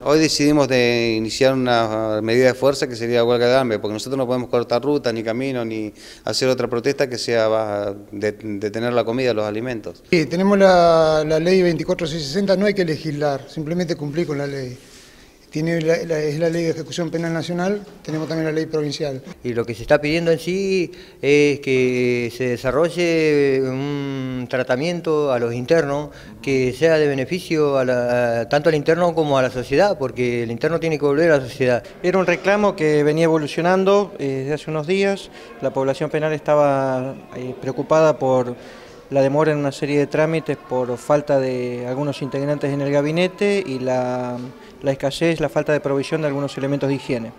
Hoy decidimos de iniciar una medida de fuerza que sería huelga de hambre, porque nosotros no podemos cortar ruta, ni camino, ni hacer otra protesta que sea detener la comida, los alimentos. Sí, tenemos la, la ley 24660, no hay que legislar, simplemente cumplir con la ley tiene es la ley de ejecución penal nacional, tenemos también la ley provincial. Y lo que se está pidiendo en sí es que se desarrolle un tratamiento a los internos que sea de beneficio a tanto al interno como a la sociedad, porque el interno tiene que volver a la sociedad. Era un reclamo que venía evolucionando eh, desde hace unos días, la población penal estaba eh, preocupada por la demora en una serie de trámites por falta de algunos integrantes en el gabinete y la, escasez, la falta de provisión de algunos elementos de higiene.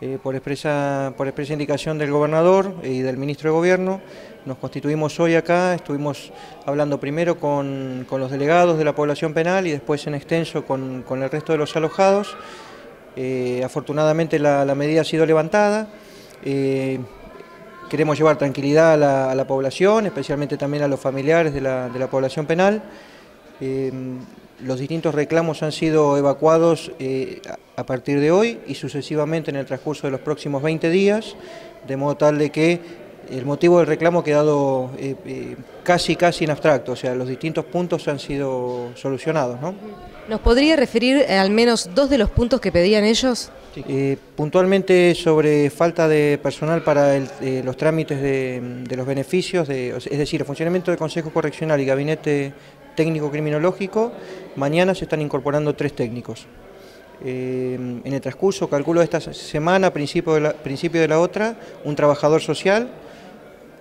Eh, por, expresa, por expresa indicación del gobernador y del ministro de Gobierno, nos constituimos hoy acá, estuvimos hablando primero con, los delegados de la población penal y después en extenso con, el resto de los alojados. Eh, afortunadamente la, medida ha sido levantada. Eh, Queremos llevar tranquilidad a la, población, especialmente también a los familiares de la, población penal. Eh, los distintos reclamos han sido evacuados eh, a partir de hoy y sucesivamente en el transcurso de los próximos 20 días, de modo tal de que el motivo del reclamo ha quedado eh, casi casi en abstracto, o sea, los distintos puntos han sido solucionados. ¿no? ¿Nos podría referir al menos dos de los puntos que pedían ellos? Eh, puntualmente sobre falta de personal para eh, los trámites de, los beneficios, es decir, el funcionamiento del Consejo Correccional y Gabinete Técnico Criminológico, mañana se están incorporando tres técnicos. Eh, en el transcurso, calculo esta semana, principio de, la, principio de la otra, un trabajador social,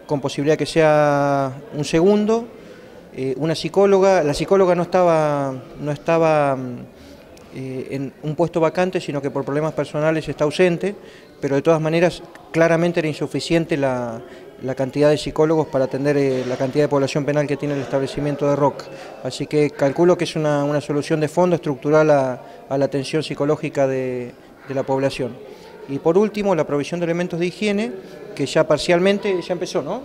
con posibilidad que sea un segundo, una psicóloga, la psicóloga no estaba, no estaba eh, en un puesto vacante, sino que por problemas personales está ausente, pero de todas maneras claramente era insuficiente la, cantidad de psicólogos para atender eh, la cantidad de población penal que tiene el establecimiento de ROC. Así que calculo que es una, solución de fondo estructural a, la atención psicológica de, la población. Y por último, la provisión de elementos de higiene, que ya parcialmente, ya empezó, ¿no?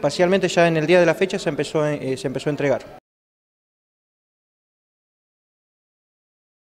Parcialmente ya en el día de la fecha se empezó, eh, se empezó a entregar.